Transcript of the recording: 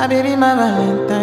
My baby, my Valentine.